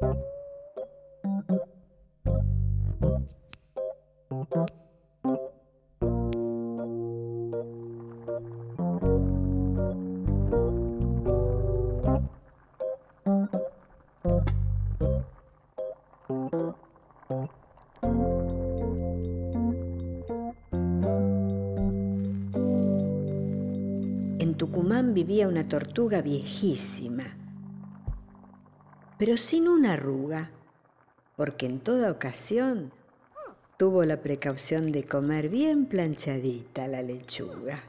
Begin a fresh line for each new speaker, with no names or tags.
En Tucumán vivía una tortuga viejísima, pero sin una arruga, porque en toda ocasión tuvo la precaución de comer bien planchadita la lechuga.